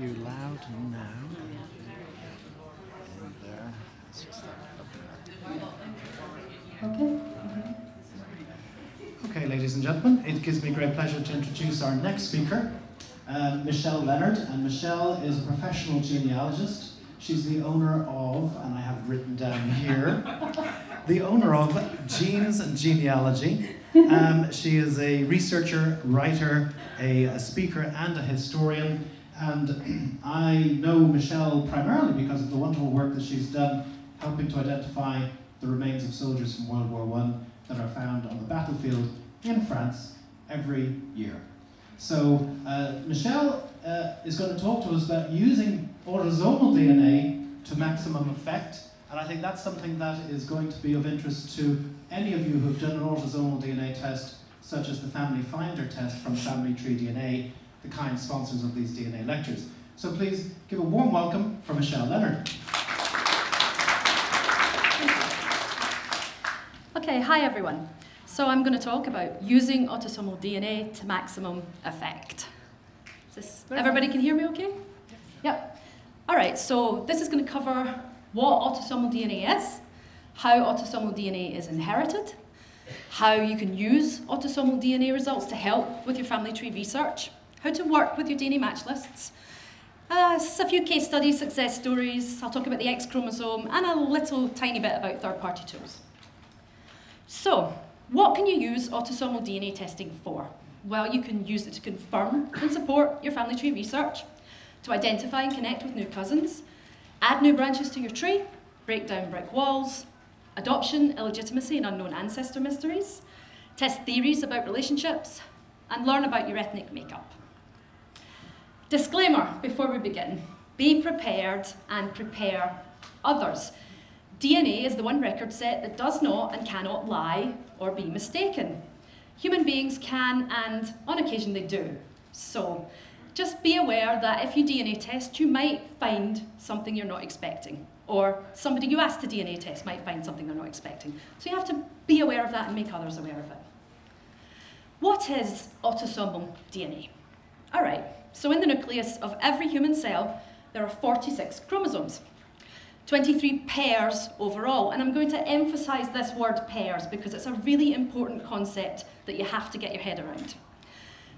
you loud now. And there. Let's just start Okay. Okay, ladies and gentlemen, it gives me great pleasure to introduce our next speaker, um, Michelle Leonard. And Michelle is a professional genealogist. She's the owner of, and I have written down here, the owner of Genes and Genealogy. Um, she is a researcher, writer, a, a speaker, and a historian. And I know Michelle primarily because of the wonderful work that she's done helping to identify the remains of soldiers from World War One that are found on the battlefield in France every year. So, uh, Michelle uh, is going to talk to us about using autosomal DNA to maximum effect, and I think that's something that is going to be of interest to any of you who've done an autosomal DNA test, such as the Family Finder test from Family Tree DNA, the kind sponsors of these DNA lectures. So please give a warm welcome for Michelle Leonard. Okay, hi everyone. So I'm going to talk about using autosomal DNA to maximum effect. This, everybody can hear me okay? Yep. All right, so this is going to cover what autosomal DNA is, how autosomal DNA is inherited, how you can use autosomal DNA results to help with your family tree research, how to work with your DNA match lists, uh, a few case studies, success stories, I'll talk about the X chromosome, and a little tiny bit about third-party tools. So, what can you use autosomal DNA testing for? Well, you can use it to confirm and support your family tree research, to identify and connect with new cousins, add new branches to your tree, break down brick walls, adoption, illegitimacy, and unknown ancestor mysteries, test theories about relationships, and learn about your ethnic makeup. Disclaimer before we begin be prepared and prepare others. DNA is the one record set that does not and cannot lie or be mistaken. Human beings can and on occasion they do. So just be aware that if you DNA test, you might find something you're not expecting. Or somebody you ask to DNA test might find something they're not expecting. So you have to be aware of that and make others aware of it. What is autosomal DNA? All right, so in the nucleus of every human cell, there are 46 chromosomes. 23 pairs overall. And I'm going to emphasize this word pairs because it's a really important concept that you have to get your head around.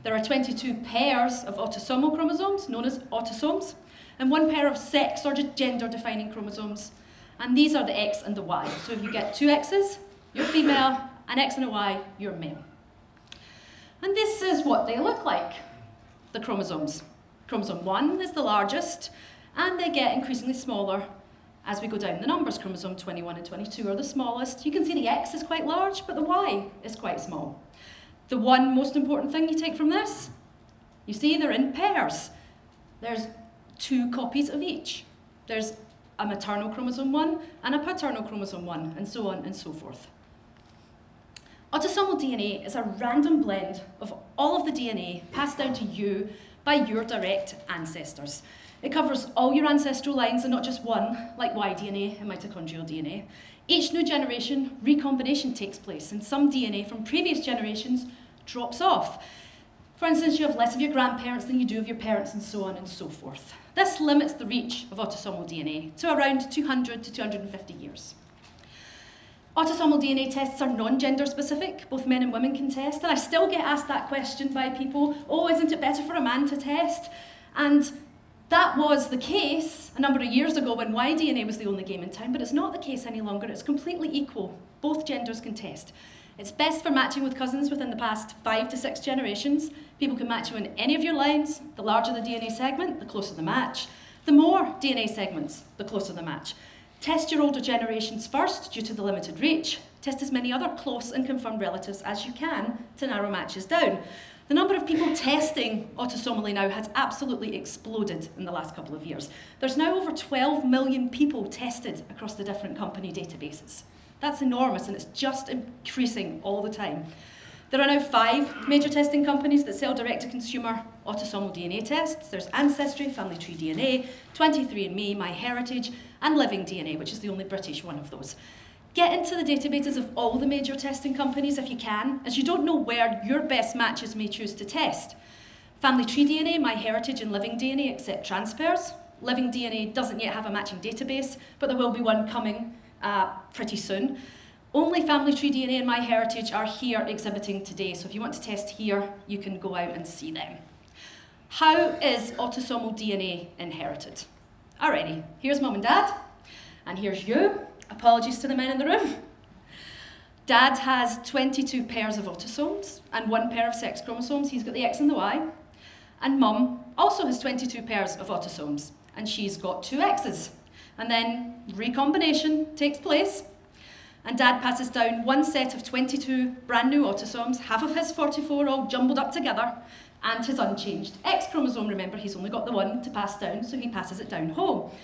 There are 22 pairs of autosomal chromosomes, known as autosomes, and one pair of sex or gender defining chromosomes. And these are the X and the Y. So if you get two X's, you're female, an X and a Y, you're male. And this is what they look like, the chromosomes. Chromosome 1 is the largest, and they get increasingly smaller as we go down the numbers, chromosome 21 and 22 are the smallest. You can see the X is quite large, but the Y is quite small. The one most important thing you take from this, you see they're in pairs. There's two copies of each. There's a maternal chromosome 1 and a paternal chromosome 1, and so on and so forth. Autosomal DNA is a random blend of all of the DNA passed down to you by your direct ancestors. It covers all your ancestral lines and not just one, like Y-DNA and mitochondrial DNA. Each new generation, recombination takes place, and some DNA from previous generations drops off. For instance, you have less of your grandparents than you do of your parents, and so on and so forth. This limits the reach of autosomal DNA to around 200 to 250 years. Autosomal DNA tests are non-gender specific, both men and women can test, and I still get asked that question by people, oh, isn't it better for a man to test? And that was the case a number of years ago when Y-DNA was the only game in town, but it's not the case any longer. It's completely equal. Both genders can test. It's best for matching with cousins within the past five to six generations. People can match you in any of your lines. The larger the DNA segment, the closer the match. The more DNA segments, the closer the match. Test your older generations first due to the limited reach. Test as many other close and confirmed relatives as you can to narrow matches down. The number of people testing autosomally now has absolutely exploded in the last couple of years. There's now over 12 million people tested across the different company databases. That's enormous and it's just increasing all the time. There are now five major testing companies that sell direct-to-consumer autosomal DNA tests. There's Ancestry, Family Tree DNA, 23andMe, MyHeritage, and Living DNA, which is the only British one of those. Get into the databases of all the major testing companies if you can, as you don't know where your best matches may choose to test. Family tree DNA, MyHeritage, and living DNA accept transfers. Living DNA doesn't yet have a matching database, but there will be one coming uh, pretty soon. Only Family Tree DNA and MyHeritage are here exhibiting today, so if you want to test here, you can go out and see them. How is autosomal DNA inherited? Alrighty, here's mum and dad, and here's you. Apologies to the men in the room. Dad has 22 pairs of autosomes and one pair of sex chromosomes. He's got the X and the Y. And mum also has 22 pairs of autosomes, and she's got two X's. And then recombination takes place, and dad passes down one set of 22 brand new autosomes, half of his 44 all jumbled up together, and his unchanged X chromosome. Remember, he's only got the one to pass down, so he passes it down whole.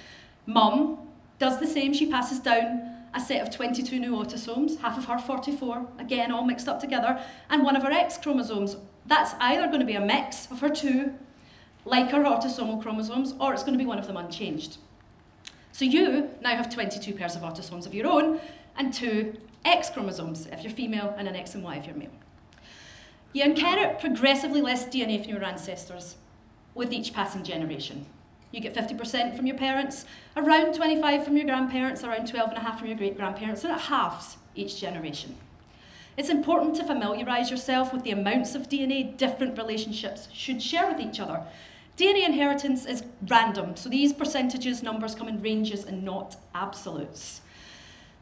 Mum does the same, she passes down a set of 22 new autosomes, half of her 44, again all mixed up together, and one of her X chromosomes. That's either going to be a mix of her two, like her autosomal chromosomes, or it's going to be one of them unchanged. So you now have 22 pairs of autosomes of your own, and two X chromosomes if you're female, and an X and Y if you're male. You inherit progressively less DNA from your ancestors with each passing generation. You get 50% from your parents, around 25 from your grandparents, around 12 and a half from your great grandparents, and it halves each generation. It's important to familiarise yourself with the amounts of DNA different relationships should share with each other. DNA inheritance is random, so these percentages numbers come in ranges and not absolutes.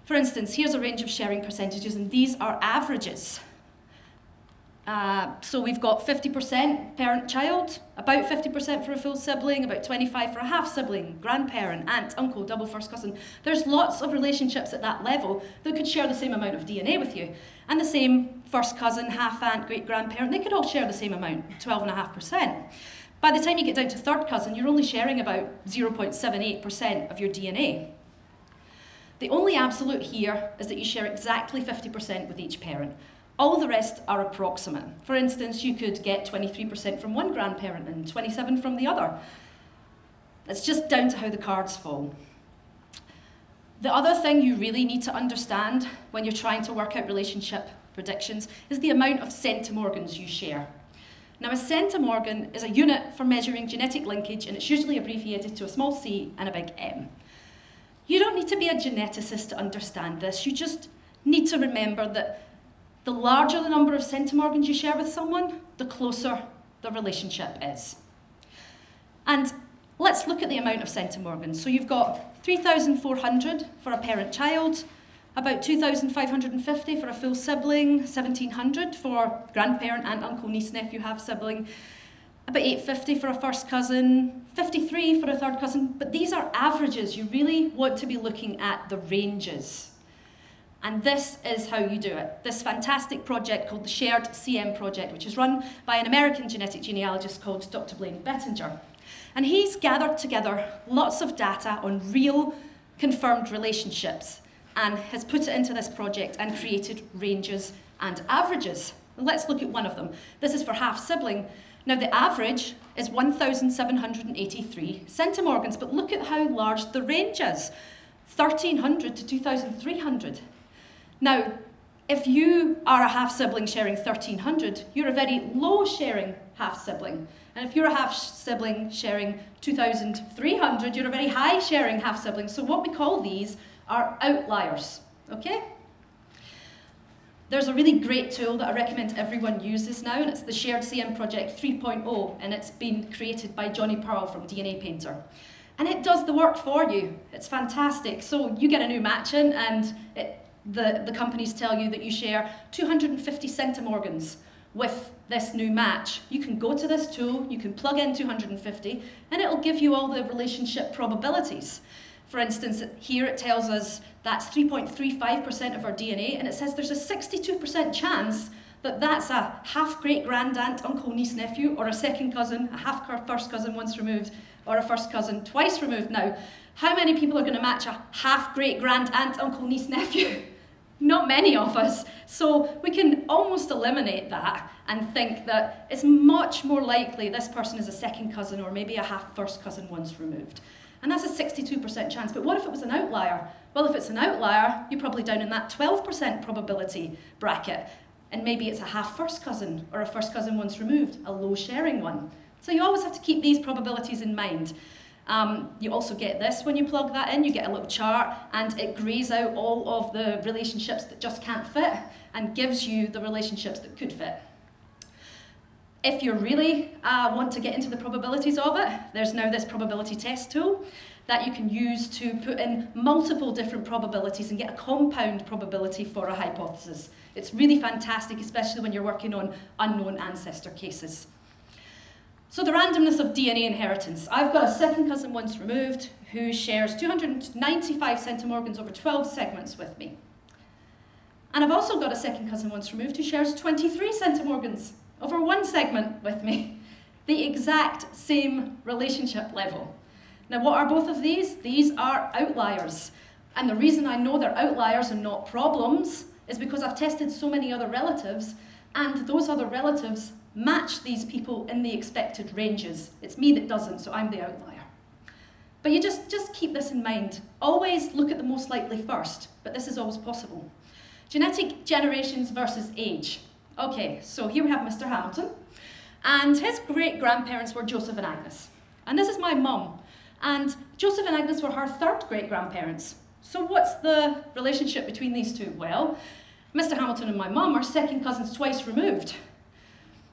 For instance, here's a range of sharing percentages, and these are averages. Uh, so we've got 50% parent-child, about 50% for a full sibling, about 25 for a half sibling, grandparent, aunt, uncle, double first cousin. There's lots of relationships at that level that could share the same amount of DNA with you. And the same first cousin, half aunt, great grandparent, they could all share the same amount, 12.5%. By the time you get down to third cousin, you're only sharing about 0.78% of your DNA. The only absolute here is that you share exactly 50% with each parent. All the rest are approximate. For instance, you could get 23% from one grandparent and 27 from the other. It's just down to how the cards fall. The other thing you really need to understand when you're trying to work out relationship predictions is the amount of centimorgans you share. Now, a centimorgan is a unit for measuring genetic linkage, and it's usually abbreviated to a small c and a big M. You don't need to be a geneticist to understand this. You just need to remember that the larger the number of centimorgans you share with someone, the closer the relationship is. And let's look at the amount of centimorgans. So you've got 3,400 for a parent-child, about 2,550 for a full sibling, 1,700 for grandparent, aunt, uncle, niece, nephew, half sibling, about 850 for a first cousin, 53 for a third cousin, but these are averages. You really want to be looking at the ranges. And this is how you do it. This fantastic project called the Shared CM Project, which is run by an American genetic genealogist called Dr. Blaine Bettinger. And he's gathered together lots of data on real confirmed relationships and has put it into this project and created ranges and averages. Let's look at one of them. This is for half sibling. Now the average is 1,783 centimorgans, but look at how large the range is. 1,300 to 2,300. Now, if you are a half sibling sharing 1300, you're a very low sharing half sibling. And if you're a half sibling sharing 2300, you're a very high sharing half sibling. So what we call these are outliers, okay? There's a really great tool that I recommend everyone uses now, and it's the Shared CM Project 3.0, and it's been created by Jonny Perl from DNA Painter. And it does the work for you. It's fantastic. So you get a new match in, and it the, the companies tell you that you share 250 centimorgans with this new match. You can go to this tool, you can plug in 250, and it'll give you all the relationship probabilities. For instance, here it tells us that's 3.35% of our DNA, and it says there's a 62% chance that that's a half great grand aunt, uncle, niece, nephew, or a second cousin, a half first cousin once removed, or a first cousin twice removed. Now, how many people are going to match a half great grand aunt, uncle, niece, nephew? Not many of us. So we can almost eliminate that and think that it's much more likely this person is a second cousin or maybe a half first cousin once removed. And that's a 62% chance. But what if it was an outlier? Well, if it's an outlier, you're probably down in that 12% probability bracket. And maybe it's a half first cousin or a first cousin once removed, a low sharing one. So you always have to keep these probabilities in mind. Um, you also get this when you plug that in, you get a little chart and it greys out all of the relationships that just can't fit and gives you the relationships that could fit. If you really uh, want to get into the probabilities of it, there's now this probability test tool that you can use to put in multiple different probabilities and get a compound probability for a hypothesis. It's really fantastic, especially when you're working on unknown ancestor cases. So the randomness of DNA inheritance. I've got a second cousin once removed who shares 295 centimorgans over 12 segments with me. And I've also got a second cousin once removed who shares 23 centimorgans over one segment with me. The exact same relationship level. Now what are both of these? These are outliers. And the reason I know they're outliers and not problems is because I've tested so many other relatives and those other relatives match these people in the expected ranges. It's me that doesn't, so I'm the outlier. But you just, just keep this in mind. Always look at the most likely first, but this is always possible. Genetic generations versus age. Okay, so here we have Mr. Hamilton, and his great-grandparents were Joseph and Agnes. And this is my mum, and Joseph and Agnes were her third great-grandparents. So what's the relationship between these two? Well, Mr. Hamilton and my mum are second cousins twice removed.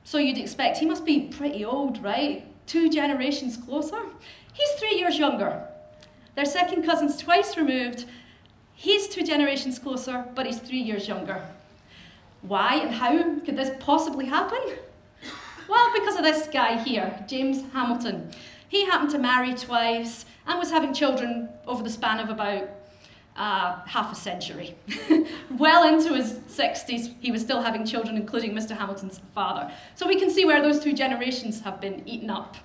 So you'd expect he must be pretty old, right? Two generations closer. He's three years younger. They're second cousins twice removed. He's two generations closer, but he's three years younger. Why and how could this possibly happen? Well, because of this guy here, James Hamilton. He happened to marry twice and was having children over the span of about uh, half a century. well into his 60s, he was still having children, including Mr. Hamilton's father. So we can see where those two generations have been eaten up.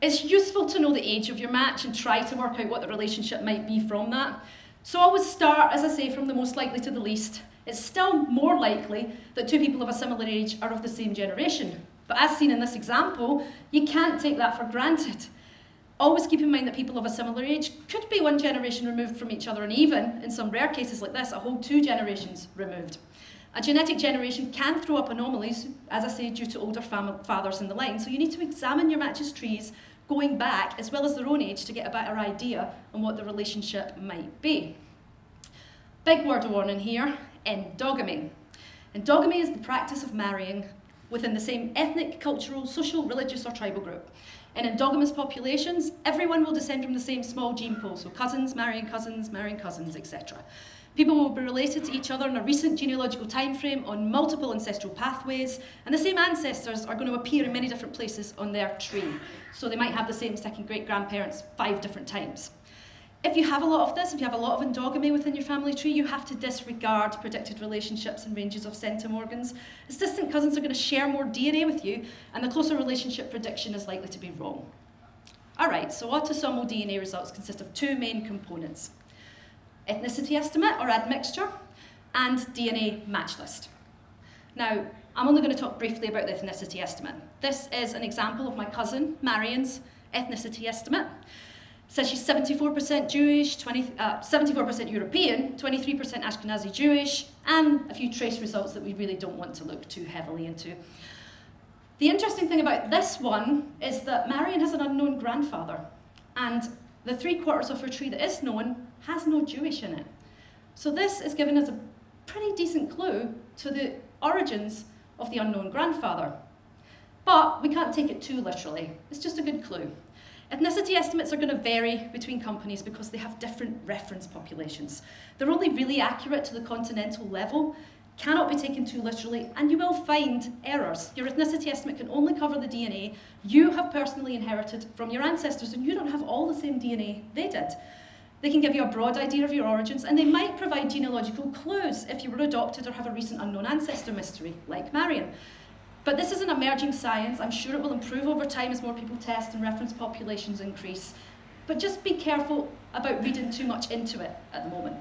It's useful to know the age of your match and try to work out what the relationship might be from that. So always start, as I say, from the most likely to the least. It's still more likely that two people of a similar age are of the same generation. But as seen in this example, you can't take that for granted. Always keep in mind that people of a similar age could be one generation removed from each other, and even, in some rare cases like this, a whole two generations removed. A genetic generation can throw up anomalies, as I say, due to older fathers in the line, so you need to examine your matches trees going back, as well as their own age, to get a better idea on what the relationship might be. Big word warning here, endogamy. Endogamy is the practice of marrying within the same ethnic, cultural, social, religious or tribal group. In endogamous populations, everyone will descend from the same small gene pool, so cousins marrying cousins, marrying cousins, etc. People will be related to each other in a recent genealogical time frame on multiple ancestral pathways, and the same ancestors are going to appear in many different places on their tree. So they might have the same second great grandparents five different times. If you have a lot of this, if you have a lot of endogamy within your family tree, you have to disregard predicted relationships and ranges of centimorgans. As distant cousins are going to share more DNA with you, and the closer relationship prediction is likely to be wrong. All right, so autosomal DNA results consist of two main components. Ethnicity estimate, or admixture, and DNA match list. Now, I'm only going to talk briefly about the ethnicity estimate. This is an example of my cousin, Marion's, ethnicity estimate says she's 74% Jewish, 74% uh, European, 23% Ashkenazi Jewish, and a few trace results that we really don't want to look too heavily into. The interesting thing about this one is that Marion has an unknown grandfather, and the three quarters of her tree that is known has no Jewish in it. So this is giving us a pretty decent clue to the origins of the unknown grandfather. But we can't take it too literally. It's just a good clue. Ethnicity estimates are going to vary between companies because they have different reference populations. They're only really accurate to the continental level, cannot be taken too literally, and you will find errors. Your ethnicity estimate can only cover the DNA you have personally inherited from your ancestors, and you don't have all the same DNA they did. They can give you a broad idea of your origins, and they might provide genealogical clues if you were adopted or have a recent unknown ancestor mystery, like Marion. But this is an emerging science. I'm sure it will improve over time as more people test and reference populations increase. But just be careful about reading too much into it at the moment.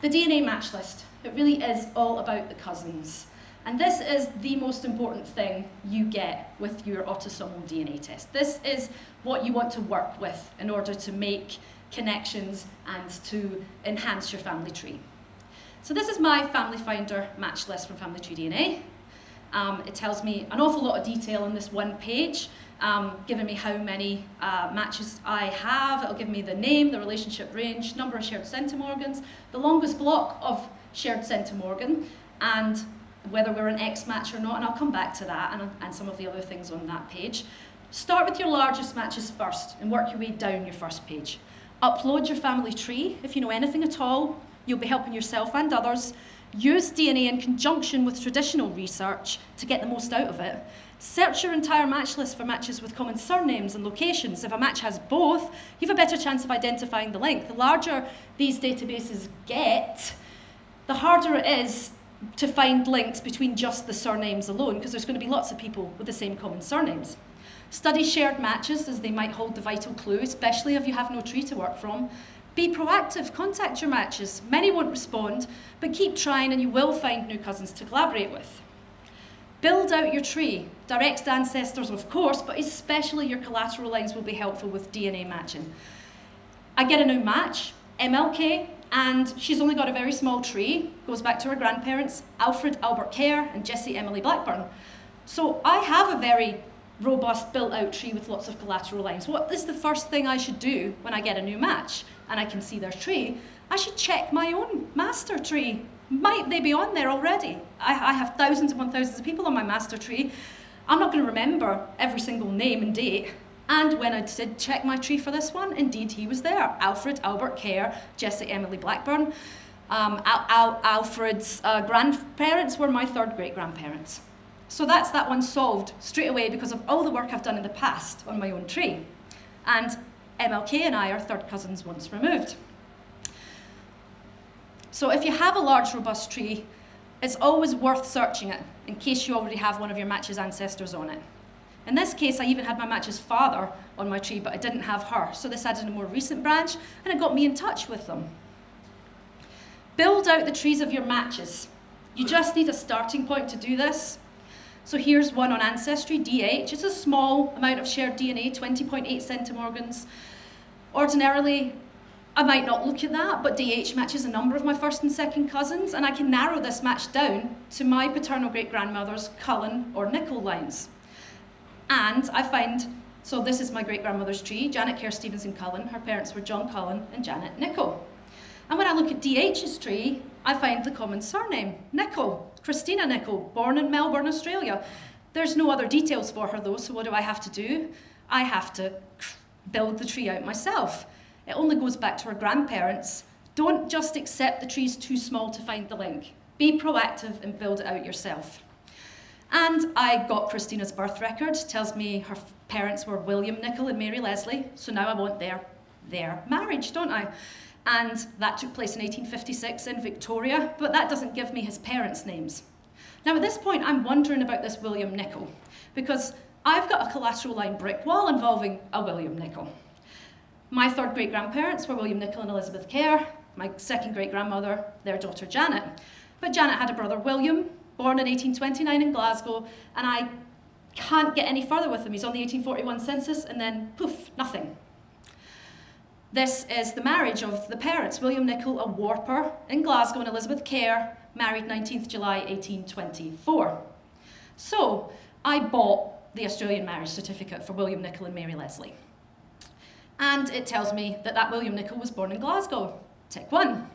The DNA match list. It really is all about the cousins. And this is the most important thing you get with your autosomal DNA test. This is what you want to work with in order to make connections and to enhance your family tree. So this is my Family Finder match list from Family Tree DNA. Um, it tells me an awful lot of detail on this one page, um, giving me how many uh, matches I have. It'll give me the name, the relationship range, number of shared centimorgans, the longest block of shared centimorgan, and whether we're an X match or not, and I'll come back to that and, and some of the other things on that page. Start with your largest matches first and work your way down your first page. Upload your family tree. If you know anything at all, you'll be helping yourself and others. Use DNA in conjunction with traditional research to get the most out of it. Search your entire match list for matches with common surnames and locations. If a match has both, you have a better chance of identifying the link. The larger these databases get, the harder it is to find links between just the surnames alone, because there's going to be lots of people with the same common surnames. Study shared matches as they might hold the vital clue, especially if you have no tree to work from. Be proactive, contact your matches. Many won't respond, but keep trying and you will find new cousins to collaborate with. Build out your tree. Direct ancestors, of course, but especially your collateral lines will be helpful with DNA matching. I get a new match, MLK, and she's only got a very small tree, goes back to her grandparents, Alfred Albert Kerr and Jessie Emily Blackburn. So I have a very robust built out tree with lots of collateral lines. What is the first thing I should do when I get a new match and I can see their tree? I should check my own master tree. Might they be on there already? I, I have thousands upon thousands of people on my master tree. I'm not going to remember every single name and date. And when I did check my tree for this one, indeed he was there. Alfred Albert Kerr, Jessie Emily Blackburn. Um, Al Al Alfred's uh, grandparents were my third great grandparents. So that's that one solved straight away because of all the work I've done in the past on my own tree. And MLK and I are third cousins once removed. So if you have a large, robust tree, it's always worth searching it in case you already have one of your match's ancestors on it. In this case, I even had my match's father on my tree, but I didn't have her. So this added a more recent branch, and it got me in touch with them. Build out the trees of your matches. You just need a starting point to do this. So here's one on Ancestry, DH. It's a small amount of shared DNA, 20.8 centimorgans. Ordinarily, I might not look at that, but DH matches a number of my first and second cousins, and I can narrow this match down to my paternal great-grandmother's Cullen or Nicol lines. And I find, so this is my great-grandmother's tree, Janet Kerr Stevenson Cullen. Her parents were John Cullen and Janet Nicol. And when I look at DH's tree, I find the common surname, Nicol. Christina Nicol, born in Melbourne, Australia. There's no other details for her though, so what do I have to do? I have to build the tree out myself. It only goes back to her grandparents. Don't just accept the tree's too small to find the link. Be proactive and build it out yourself. And I got Christina's birth record, tells me her parents were William Nicol and Mary Leslie, so now I want their, their marriage, don't I? and that took place in 1856 in Victoria, but that doesn't give me his parents' names. Now at this point, I'm wondering about this William Nicol, because I've got a collateral line brick wall involving a William Nicol. My third great-grandparents were William Nicol and Elizabeth Kerr, my second great-grandmother, their daughter Janet. But Janet had a brother William, born in 1829 in Glasgow, and I can't get any further with him. He's on the 1841 census, and then poof, nothing. This is the marriage of the parents, William Nicol, a warper in Glasgow, and Elizabeth Kerr, married 19th July 1824. So I bought the Australian marriage certificate for William Nicol and Mary Leslie. And it tells me that that William Nicol was born in Glasgow. Tick one.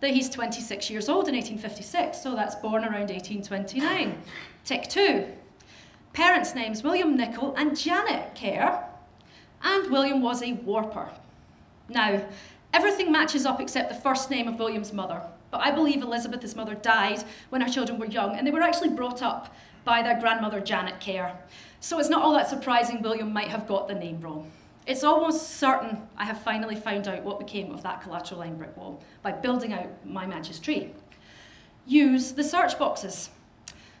That he's 26 years old in 1856, so that's born around 1829. Tick two. Parents' names William Nicol and Janet Kerr, and William was a warper. Now, everything matches up except the first name of William's mother, but I believe Elizabeth, his mother, died when her children were young, and they were actually brought up by their grandmother, Janet Kerr. So it's not all that surprising William might have got the name wrong. It's almost certain I have finally found out what became of that collateral line brick wall by building out my matches tree. Use the search boxes.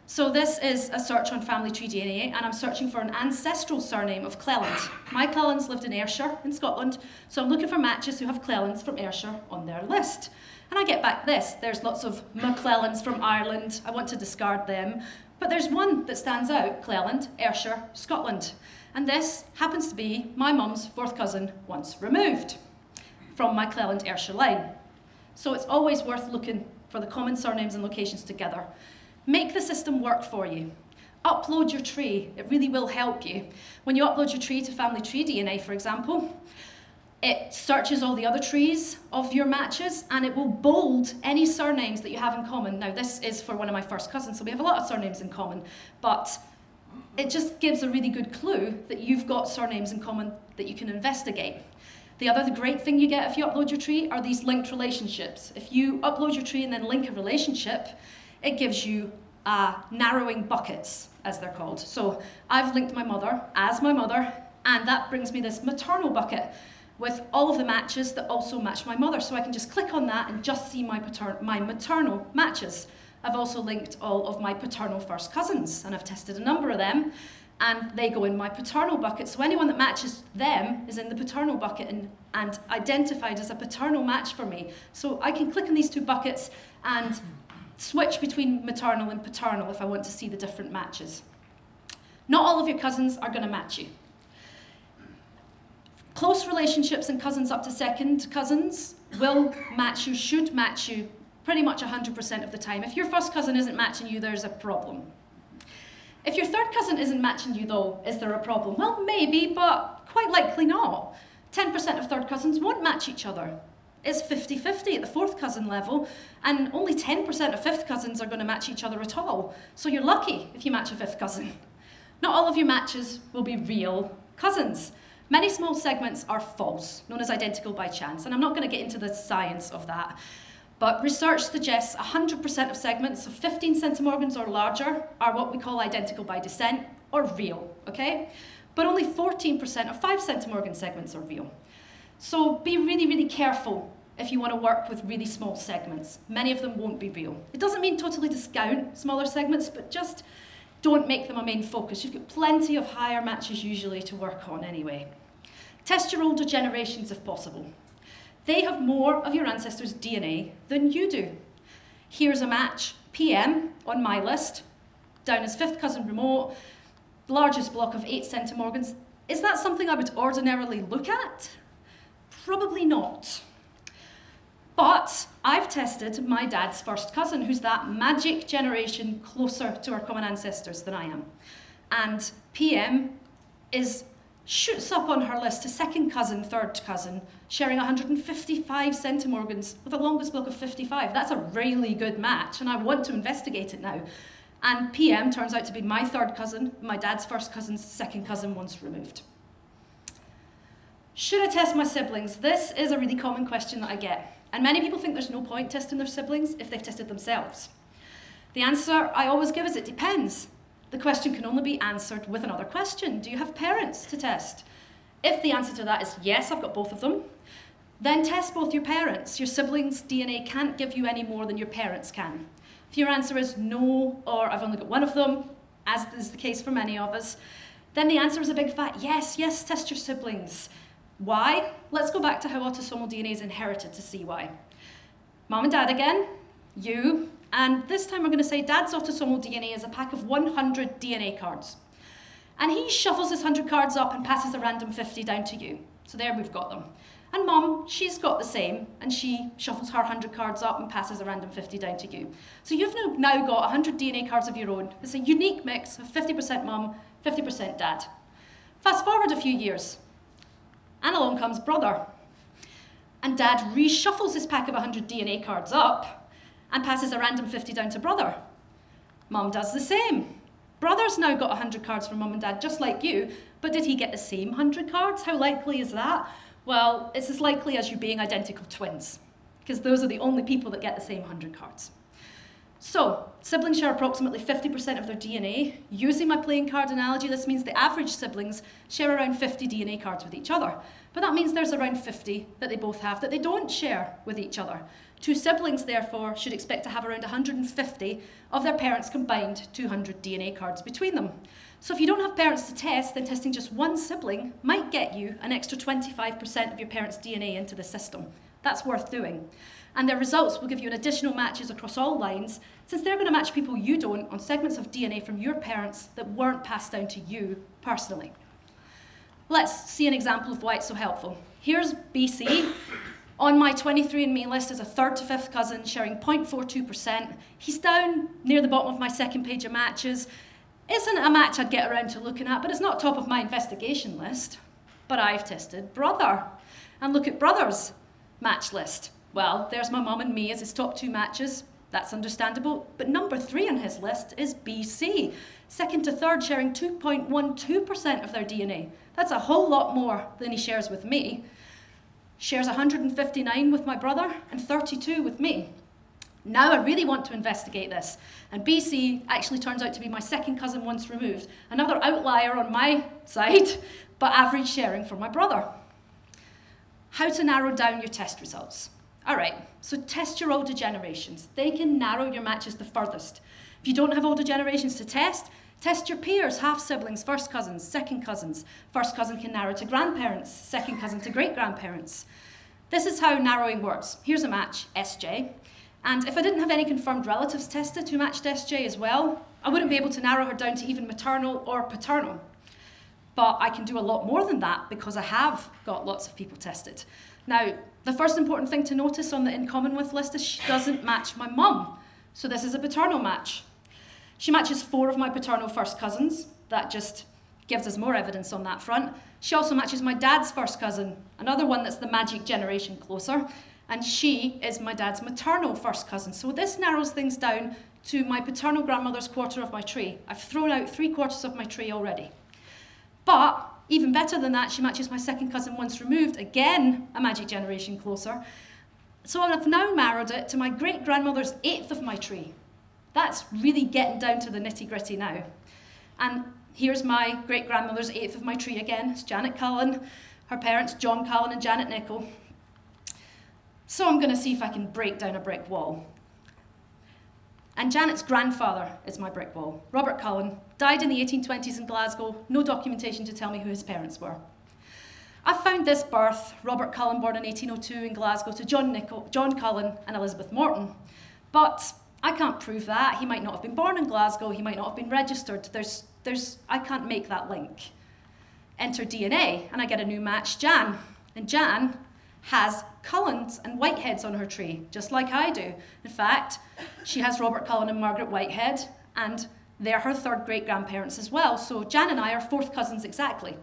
So this is a search on family tree DNA, and I'm searching for an ancestral surname of Cleland. My Clellands lived in Ayrshire in Scotland, so I'm looking for matches who have Clellands from Ayrshire on their list. And I get back this, there's lots of McClellans from Ireland, I want to discard them, but there's one that stands out, Cleland, Ayrshire, Scotland. And this happens to be my mum's fourth cousin once removed from my Cleland Ayrshire line. So it's always worth looking for the common surnames and locations together. Make the system work for you. upload your tree. It really will help you. When you upload your tree to Family Tree DNA, for example, it searches all the other trees of your matches and it will bold any surnames that you have in common. Now, this is for one of my first cousins, so we have a lot of surnames in common, but it just gives a really good clue that you've got surnames in common that you can investigate. The other the great thing you get if you upload your tree are these linked relationships. If you upload your tree and then link a relationship, it gives you uh, narrowing buckets, as they're called. So I've linked my mother as my mother, and that brings me this maternal bucket with all of the matches that also match my mother. So I can just click on that and just see my, my maternal matches. I've also linked all of my paternal first cousins, and I've tested a number of them, and they go in my paternal bucket. So anyone that matches them is in the paternal bucket and, and identified as a paternal match for me. So I can click on these two buckets and switch between maternal and paternal if I want to see the different matches. Not all of your cousins are going to match you. Close relationships and cousins up to second cousins will match you, should match you pretty much 100% of the time. If your first cousin isn't matching you, there's a problem. If your third cousin isn't matching you though, is there a problem? Well, maybe, but quite likely not. 10% of third cousins won't match each other. It's 50-50 at the fourth cousin level, and only 10% of fifth cousins are going to match each other at all. So you're lucky if you match a fifth cousin. Not all of your matches will be real cousins. Many small segments are false, known as identical by chance, and I'm not going to get into the science of that. But research suggests 100% of segments of 15 centimorgans or larger are what we call identical by descent, or real, okay? But only 14% of 5 centimorgan segments are real. So be really, really careful if you want to work with really small segments. Many of them won't be real. It doesn't mean totally discount smaller segments, but just don't make them a main focus. You've got plenty of higher matches usually to work on anyway. Test your older generations if possible. They have more of your ancestors' DNA than you do. Here's a match, PM, on my list, down as fifth cousin remote, largest block of eight centimorgans. Is that something I would ordinarily look at? Probably not. But I've tested my dad's first cousin, who's that magic generation closer to our common ancestors than I am. And PM is shoots up on her list to second cousin, third cousin, sharing 155 centimorgans with a longest block of 55. That's a really good match, and I want to investigate it now. And PM turns out to be my third cousin, my dad's first cousin's second cousin once removed. Should I test my siblings? This is a really common question that I get. And many people think there's no point testing their siblings if they've tested themselves. The answer I always give is it depends. The question can only be answered with another question. Do you have parents to test? If the answer to that is yes, I've got both of them, then test both your parents. Your siblings' DNA can't give you any more than your parents can. If your answer is no, or I've only got one of them, as is the case for many of us, then the answer is a big fat yes, yes, test your siblings. Why? Let's go back to how autosomal DNA is inherited to see why. Mom and dad again, you, and this time we're going to say dad's autosomal DNA is a pack of 100 DNA cards. And he shuffles his 100 cards up and passes a random 50 down to you. So there we've got them. And mom, she's got the same, and she shuffles her 100 cards up and passes a random 50 down to you. So you've now got 100 DNA cards of your own. It's a unique mix of 50% mum, 50% dad. Fast forward a few years, and along comes brother. And dad reshuffles his pack of 100 DNA cards up and passes a random 50 down to brother. Mum does the same. Brother's now got 100 cards from mum and dad, just like you, but did he get the same 100 cards? How likely is that? Well, it's as likely as you being identical twins, because those are the only people that get the same 100 cards. So, siblings share approximately 50% of their DNA. Using my playing card analogy, this means the average siblings share around 50 DNA cards with each other. But that means there's around 50 that they both have that they don't share with each other. Two siblings, therefore, should expect to have around 150 of their parents' combined 200 DNA cards between them. So if you don't have parents to test, then testing just one sibling might get you an extra 25% of your parents' DNA into the system. That's worth doing. And their results will give you an additional matches across all lines, since they're going to match people you don't on segments of DNA from your parents that weren't passed down to you personally. Let's see an example of why it's so helpful. Here's BC, on my 23andMe list is a third to fifth cousin sharing 0.42%. He's down near the bottom of my second page of matches. Isn't a match I'd get around to looking at, but it's not top of my investigation list. But I've tested brother. And look at brother's match list. Well, there's my mum and me as his top two matches. That's understandable. But number three on his list is BC, second to third, sharing 2.12% of their DNA. That's a whole lot more than he shares with me. Shares 159 with my brother and 32 with me. Now I really want to investigate this. And BC actually turns out to be my second cousin once removed. Another outlier on my side, but average sharing for my brother. How to narrow down your test results. All right, so test your older generations. They can narrow your matches the furthest. If you don't have older generations to test, test your peers, half siblings, first cousins, second cousins. First cousin can narrow to grandparents, second cousin to great grandparents. This is how narrowing works. Here's a match, SJ. And if I didn't have any confirmed relatives tested who matched SJ as well, I wouldn't be able to narrow her down to even maternal or paternal. But I can do a lot more than that because I have got lots of people tested. Now, the first important thing to notice on the in common with list is she doesn't match my mum. So this is a paternal match. She matches four of my paternal first cousins. That just gives us more evidence on that front. She also matches my dad's first cousin, another one that's the magic generation closer and she is my dad's maternal first cousin. So this narrows things down to my paternal grandmother's quarter of my tree. I've thrown out three quarters of my tree already. But even better than that, she matches my second cousin once removed, again a magic generation closer. So I've now narrowed it to my great grandmother's eighth of my tree. That's really getting down to the nitty gritty now. And here's my great grandmother's eighth of my tree again. It's Janet Cullen, her parents John Cullen and Janet Nicol. So I'm going to see if I can break down a brick wall. And Janet's grandfather is my brick wall. Robert Cullen died in the 1820s in Glasgow, no documentation to tell me who his parents were. I found this birth, Robert Cullen, born in 1802 in Glasgow, to John, Nicol, John Cullen and Elizabeth Morton. But I can't prove that. He might not have been born in Glasgow, he might not have been registered. There's, there's, I can't make that link. Enter DNA, and I get a new match, Jan. And Jan has Cullens and Whiteheads on her tree, just like I do. In fact, she has Robert Cullen and Margaret Whitehead, and they're her third great grandparents as well. So Jan and I are fourth cousins exactly.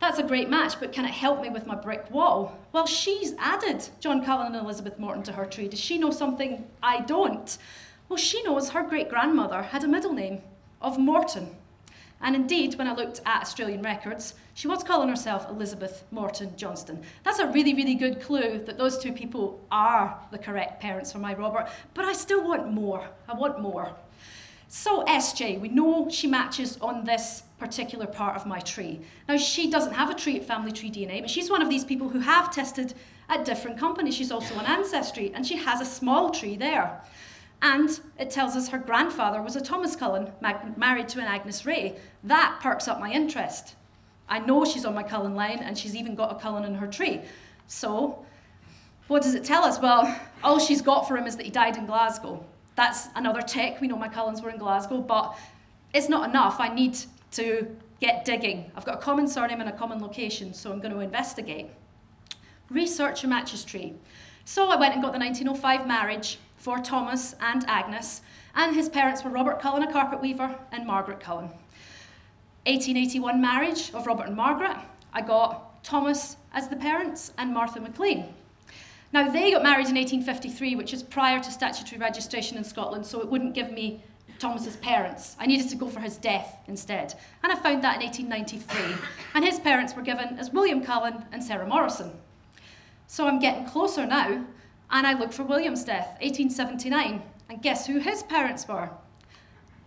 That's a great match, but can it help me with my brick wall? Well, she's added John Cullen and Elizabeth Morton to her tree. Does she know something I don't? Well, she knows her great grandmother had a middle name of Morton. And indeed, when I looked at Australian records, she was calling herself Elizabeth Morton Johnston. That's a really, really good clue that those two people are the correct parents for my Robert, but I still want more. I want more. So SJ, we know she matches on this particular part of my tree. Now she doesn't have a tree at Family Tree DNA, but she's one of these people who have tested at different companies. She's also on Ancestry, and she has a small tree there. And it tells us her grandfather was a Thomas Cullen, married to an Agnes Ray. That perks up my interest. I know she's on my Cullen line and she's even got a Cullen in her tree. So, what does it tell us? Well, all she's got for him is that he died in Glasgow. That's another tick. We know my Cullens were in Glasgow, but it's not enough. I need to get digging. I've got a common surname and a common location, so I'm going to investigate. Research a matches tree. So I went and got the 1905 marriage for Thomas and Agnes, and his parents were Robert Cullen, a carpet weaver, and Margaret Cullen. 1881 marriage of Robert and Margaret, I got Thomas as the parents and Martha McLean. Now, they got married in 1853, which is prior to statutory registration in Scotland, so it wouldn't give me Thomas's parents. I needed to go for his death instead. And I found that in 1893. And his parents were given as William Cullen and Sarah Morrison. So I'm getting closer now and I looked for William's death, 1879, and guess who his parents were?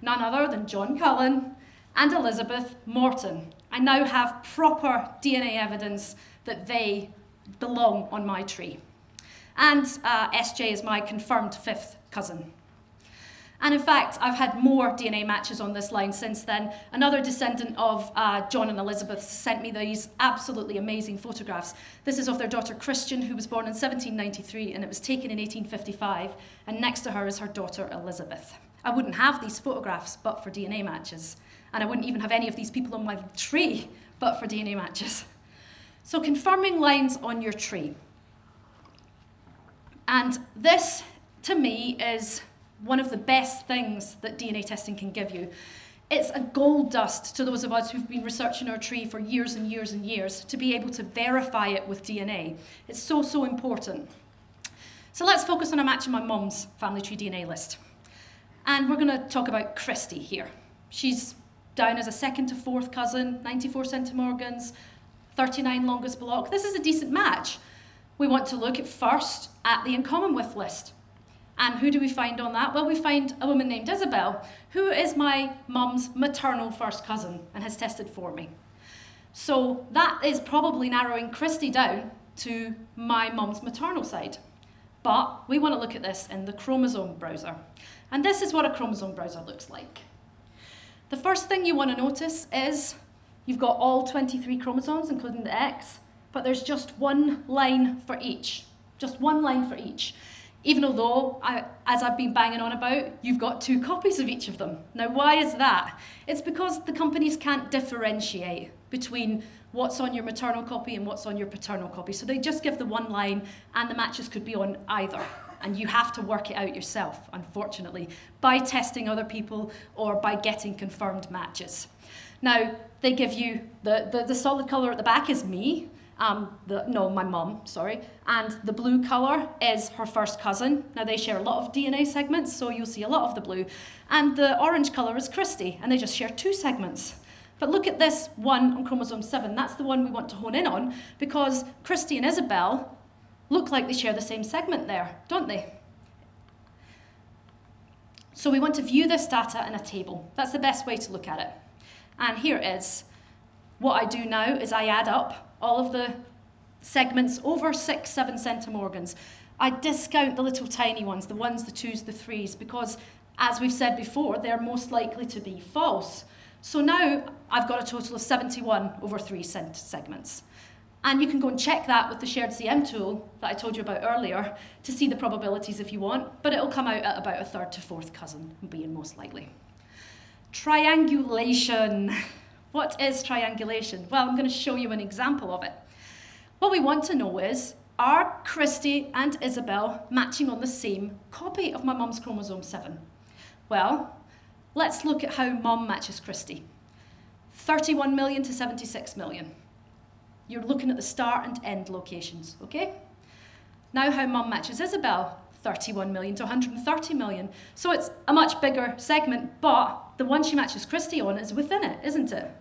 None other than John Cullen and Elizabeth Morton. I now have proper DNA evidence that they belong on my tree. And uh, SJ is my confirmed fifth cousin. And in fact, I've had more DNA matches on this line since then. Another descendant of uh, John and Elizabeth sent me these absolutely amazing photographs. This is of their daughter Christian, who was born in 1793, and it was taken in 1855. And next to her is her daughter Elizabeth. I wouldn't have these photographs but for DNA matches. And I wouldn't even have any of these people on my tree but for DNA matches. So confirming lines on your tree. And this, to me, is one of the best things that DNA testing can give you. It's a gold dust to those of us who've been researching our tree for years and years and years to be able to verify it with DNA. It's so, so important. So let's focus on a match in my mum's family tree DNA list. And we're going to talk about Christy here. She's down as a second to fourth cousin, 94 centimorgans, 39 longest block. This is a decent match. We want to look at first at the in common with list. And who do we find on that? Well, we find a woman named Isabel, who is my mum's maternal first cousin and has tested for me. So that is probably narrowing Christy down to my mum's maternal side. But we want to look at this in the chromosome browser. And this is what a chromosome browser looks like. The first thing you want to notice is you've got all 23 chromosomes, including the X, but there's just one line for each. Just one line for each even although, I, as I've been banging on about, you've got two copies of each of them. Now, why is that? It's because the companies can't differentiate between what's on your maternal copy and what's on your paternal copy. So they just give the one line, and the matches could be on either. And you have to work it out yourself, unfortunately, by testing other people or by getting confirmed matches. Now, they give you the, the, the solid colour at the back is me, um, the, no, my mum, sorry. And the blue colour is her first cousin. Now they share a lot of DNA segments, so you'll see a lot of the blue. And the orange colour is Christy, and they just share two segments. But look at this one on chromosome 7. That's the one we want to hone in on because Christy and Isabel look like they share the same segment there, don't they? So we want to view this data in a table. That's the best way to look at it. And here it is. What I do now is I add up all of the segments over six, seven centimorgans. I discount the little tiny ones, the ones, the twos, the threes, because as we've said before, they're most likely to be false. So now I've got a total of 71 over three cent segments. And you can go and check that with the shared CM tool that I told you about earlier to see the probabilities if you want, but it'll come out at about a third to fourth cousin being most likely. Triangulation. What is triangulation? Well, I'm going to show you an example of it. What we want to know is, are Christy and Isabel matching on the same copy of my mum's chromosome 7? Well, let's look at how mum matches Christy. 31 million to 76 million. You're looking at the start and end locations, okay? Now how mum matches Isabel, 31 million to 130 million. So it's a much bigger segment, but the one she matches Christy on is within it, isn't it?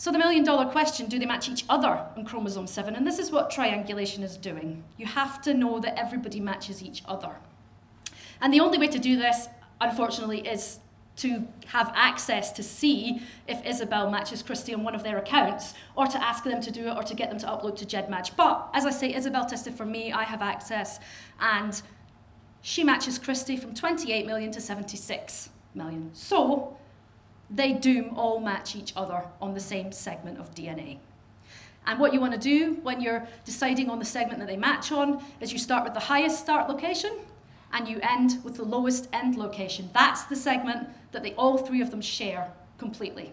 So the million dollar question, do they match each other on chromosome 7? And this is what triangulation is doing. You have to know that everybody matches each other. And the only way to do this, unfortunately, is to have access to see if Isabel matches Christy on one of their accounts, or to ask them to do it, or to get them to upload to GEDmatch. But as I say, Isabel tested for me, I have access, and she matches Christy from 28 million to 76 million. So they do all match each other on the same segment of DNA. And what you want to do when you're deciding on the segment that they match on is you start with the highest start location and you end with the lowest end location. That's the segment that they all three of them share completely.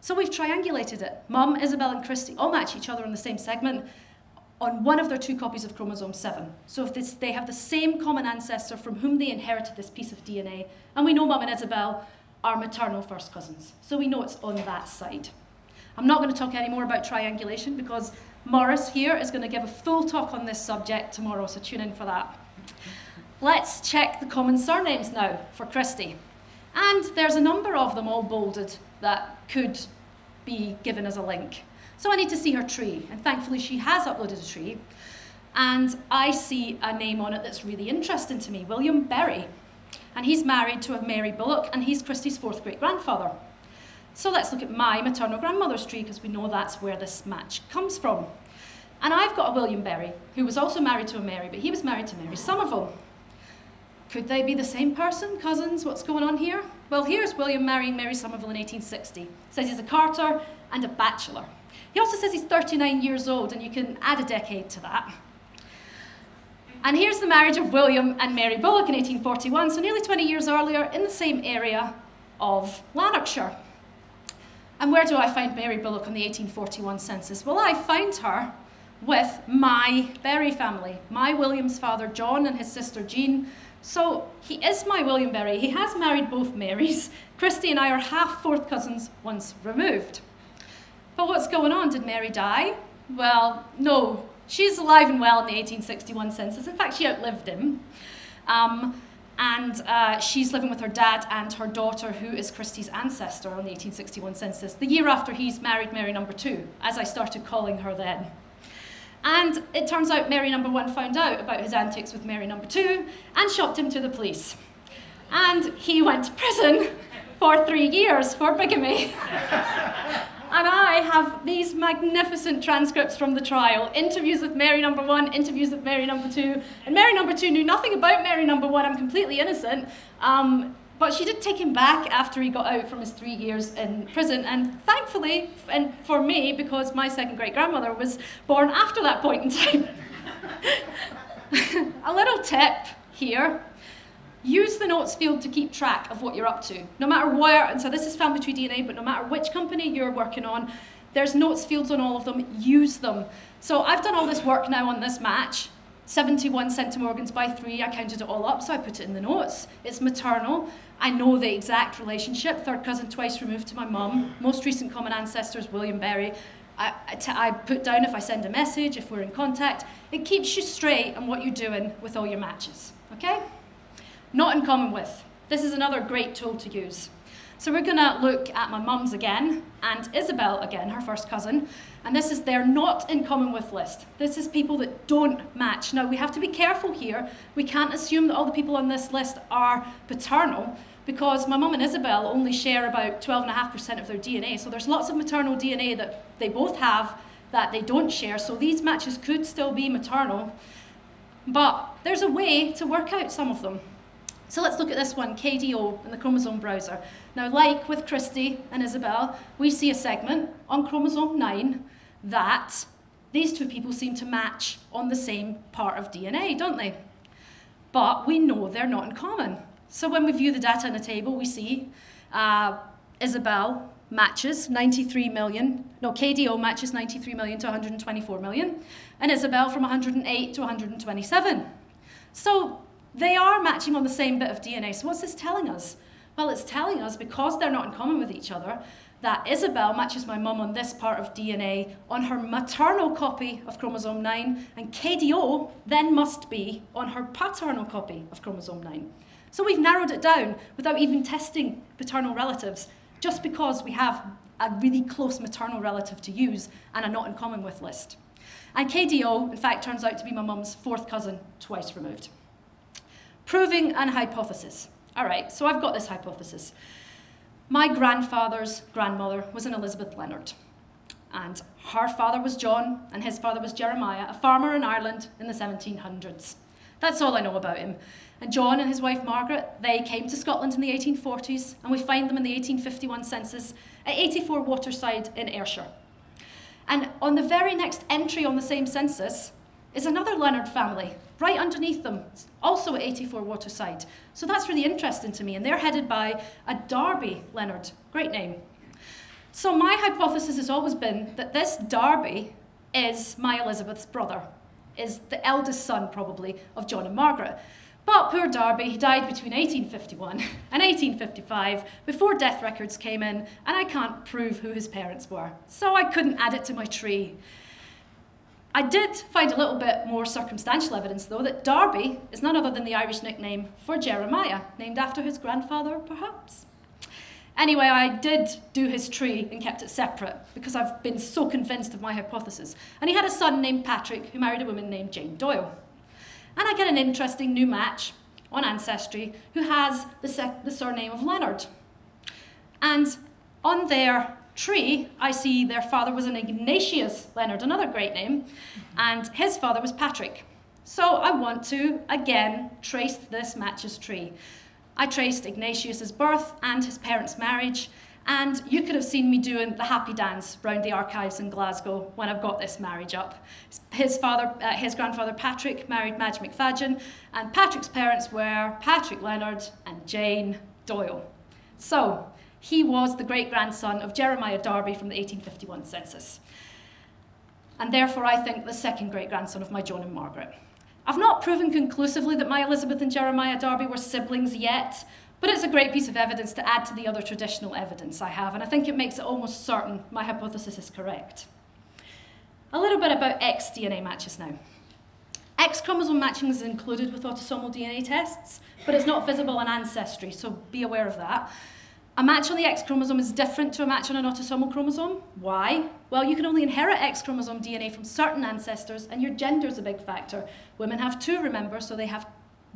So we've triangulated it. Mum, Isabel, and Christy all match each other on the same segment on one of their two copies of chromosome 7. So if this, they have the same common ancestor from whom they inherited this piece of DNA, and we know Mum and Isabel are maternal first cousins, so we know it's on that side. I'm not going to talk any more about triangulation because Maurice here is going to give a full talk on this subject tomorrow, so tune in for that. Let's check the common surnames now for Christy. And there's a number of them all bolded that could be given as a link. So I need to see her tree, and thankfully she has uploaded a tree. And I see a name on it that's really interesting to me, William Berry. And he's married to a Mary Bullock, and he's Christy's fourth great grandfather. So let's look at my maternal grandmother's tree, because we know that's where this match comes from. And I've got a William Berry, who was also married to a Mary, but he was married to Mary Somerville. Could they be the same person, cousins? What's going on here? Well, here's William marrying Mary Somerville in 1860. Says he's a carter and a bachelor. He also says he's 39 years old, and you can add a decade to that. And here's the marriage of William and Mary Bullock in 1841, so nearly 20 years earlier, in the same area of Lanarkshire. And where do I find Mary Bullock on the 1841 census? Well, I find her with my Berry family, my William's father John and his sister Jean, So he is my William Berry. He has married both Marys. Christy and I are half fourth cousins once removed. But what's going on? Did Mary die? Well, no. She's alive and well in the 1861 census. In fact, she outlived him. Um, and uh, she's living with her dad and her daughter, who is Christy's ancestor on the 1861 census, the year after he's married Mary number two, as I started calling her then. And it turns out Mary number one found out about his antics with Mary number two and shopped him to the police. And he went to prison for three years for bigamy. and I have these magnificent transcripts from the trial interviews with Mary number one, interviews with Mary number two. And Mary number two knew nothing about Mary number one, I'm completely innocent. Um, but she did take him back after he got out from his three years in prison. And thankfully, and for me, because my second great grandmother was born after that point in time. a little tip here Use the notes field to keep track of what you're up to. No matter where, and so this is family tree DNA, but no matter which company you're working on, there's notes fields on all of them, use them. So I've done all this work now on this match. 71 centimorgans by three, I counted it all up, so I put it in the notes. It's maternal. I know the exact relationship, third cousin twice removed to my mum. Most recent common ancestors, William Berry. I, I put down if I send a message, if we're in contact. It keeps you straight on what you're doing with all your matches, okay? Not in common with. This is another great tool to use. So we're going to look at my mum's again, and Isabel again, her first cousin, and this is their not in common with list. This is people that don't match. Now, we have to be careful here. We can't assume that all the people on this list are paternal, because my mum and Isabel only share about 12.5% of their DNA. So there's lots of maternal DNA that they both have that they don't share. So these matches could still be maternal, but there's a way to work out some of them. So let's look at this one, KDO in the chromosome browser. Now, like with Christy and Isabel, we see a segment on chromosome 9 that these two people seem to match on the same part of DNA, don't they? But we know they're not in common. So when we view the data in a table, we see uh, Isabel matches 93 million, no, KDO matches 93 million to 124 million, and Isabel from 108 to 127. So they are matching on the same bit of DNA. So what's this telling us? Well, it's telling us, because they're not in common with each other, that Isabel matches my mum on this part of DNA on her maternal copy of chromosome 9, and KDO then must be on her paternal copy of chromosome 9. So we've narrowed it down without even testing paternal relatives, just because we have a really close maternal relative to use and a not in common with list. And KDO, in fact, turns out to be my mum's fourth cousin, twice removed. Proving an hypothesis. All right, so I've got this hypothesis. My grandfather's grandmother was an Elizabeth Leonard, and her father was John, and his father was Jeremiah, a farmer in Ireland in the 1700s. That's all I know about him. And John and his wife Margaret, they came to Scotland in the 1840s, and we find them in the 1851 census at 84 Waterside in Ayrshire. And on the very next entry on the same census is another Leonard family, right underneath them, also at 84 Waterside. So that's really interesting to me. And they're headed by a Darby Leonard. Great name. So my hypothesis has always been that this Darby is my Elizabeth's brother, is the eldest son, probably, of John and Margaret. But poor Darby, he died between 1851 and 1855 before death records came in, and I can't prove who his parents were. So I couldn't add it to my tree. I did find a little bit more circumstantial evidence, though, that Darby is none other than the Irish nickname for Jeremiah, named after his grandfather, perhaps. Anyway, I did do his tree and kept it separate because I've been so convinced of my hypothesis. And he had a son named Patrick who married a woman named Jane Doyle. And I get an interesting new match on Ancestry who has the, the surname of Leonard. And on their tree, I see their father was an Ignatius Leonard, another great name, and his father was Patrick. So I want to, again, trace this matches tree. I traced Ignatius's birth and his parents' marriage, and you could have seen me doing the happy dance round the archives in Glasgow when I've got this marriage up. His father, uh, his grandfather Patrick married Madge McFadden, and Patrick's parents were Patrick Leonard and Jane Doyle. So he was the great grandson of Jeremiah Darby from the 1851 census. And therefore, I think the second great grandson of my John and Margaret. I've not proven conclusively that my Elizabeth and Jeremiah Darby were siblings yet, but it's a great piece of evidence to add to the other traditional evidence I have, and I think it makes it almost certain my hypothesis is correct. A little bit about X DNA matches now. X chromosome matching is included with autosomal DNA tests, but it's not visible in ancestry, so be aware of that. A match on the X chromosome is different to a match on an autosomal chromosome. Why? Well, you can only inherit X chromosome DNA from certain ancestors, and your gender is a big factor. Women have two, remember, so they have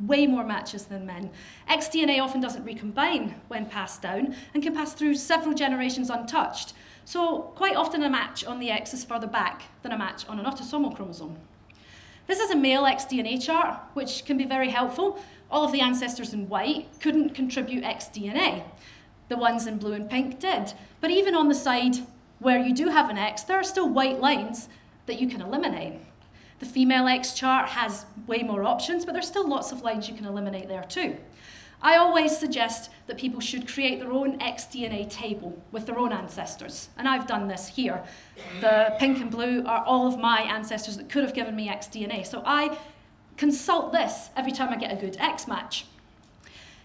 way more matches than men. X DNA often doesn't recombine when passed down and can pass through several generations untouched. So, quite often, a match on the X is further back than a match on an autosomal chromosome. This is a male X DNA chart, which can be very helpful. All of the ancestors in white couldn't contribute X DNA. The ones in blue and pink did. But even on the side where you do have an X, there are still white lines that you can eliminate. The female X chart has way more options, but there's still lots of lines you can eliminate there too. I always suggest that people should create their own xDNA table with their own ancestors, and I've done this here. The pink and blue are all of my ancestors that could have given me xDNA, so I consult this every time I get a good X match.